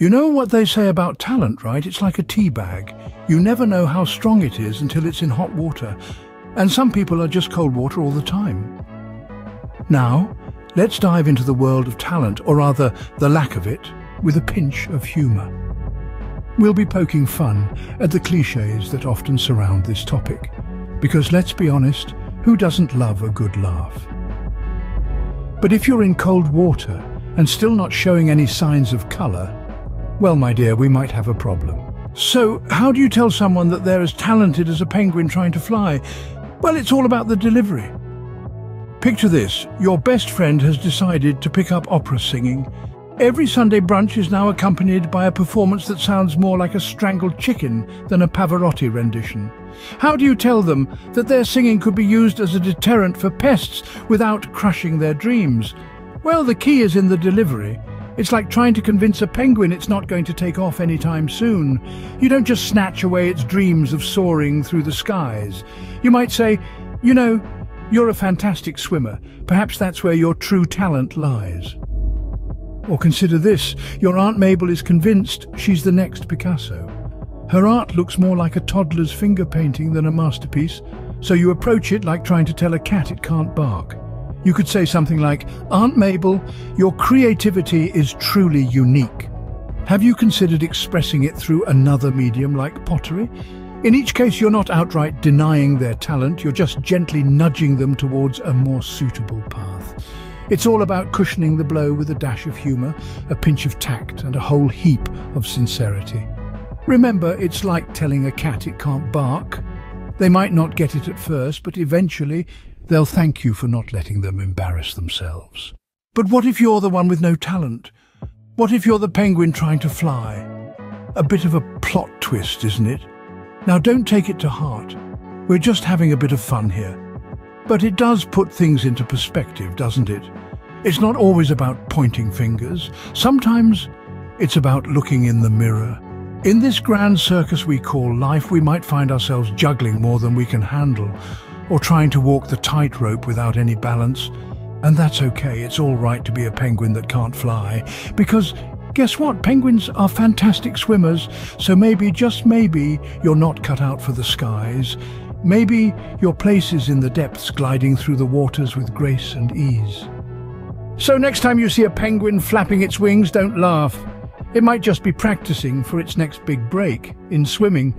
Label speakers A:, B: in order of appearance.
A: You know what they say about talent, right? It's like a tea bag. You never know how strong it is until it's in hot water. And some people are just cold water all the time. Now, let's dive into the world of talent, or rather, the lack of it, with a pinch of humour. We'll be poking fun at the cliches that often surround this topic. Because let's be honest, who doesn't love a good laugh? But if you're in cold water and still not showing any signs of colour, well, my dear, we might have a problem. So, how do you tell someone that they're as talented as a penguin trying to fly? Well, it's all about the delivery. Picture this, your best friend has decided to pick up opera singing. Every Sunday brunch is now accompanied by a performance that sounds more like a strangled chicken than a Pavarotti rendition. How do you tell them that their singing could be used as a deterrent for pests without crushing their dreams? Well, the key is in the delivery. It's like trying to convince a penguin it's not going to take off anytime soon. You don't just snatch away its dreams of soaring through the skies. You might say, you know, you're a fantastic swimmer. Perhaps that's where your true talent lies. Or consider this, your Aunt Mabel is convinced she's the next Picasso. Her art looks more like a toddler's finger painting than a masterpiece, so you approach it like trying to tell a cat it can't bark. You could say something like, Aunt Mabel, your creativity is truly unique. Have you considered expressing it through another medium like pottery? In each case, you're not outright denying their talent, you're just gently nudging them towards a more suitable path. It's all about cushioning the blow with a dash of humour, a pinch of tact and a whole heap of sincerity. Remember, it's like telling a cat it can't bark. They might not get it at first, but eventually They'll thank you for not letting them embarrass themselves. But what if you're the one with no talent? What if you're the penguin trying to fly? A bit of a plot twist, isn't it? Now don't take it to heart. We're just having a bit of fun here. But it does put things into perspective, doesn't it? It's not always about pointing fingers. Sometimes it's about looking in the mirror. In this grand circus we call life, we might find ourselves juggling more than we can handle, or trying to walk the tightrope without any balance. And that's okay, it's all right to be a penguin that can't fly, because guess what, penguins are fantastic swimmers, so maybe, just maybe, you're not cut out for the skies. Maybe your place is in the depths, gliding through the waters with grace and ease. So next time you see a penguin flapping its wings, don't laugh. It might just be practicing for its next big break in swimming.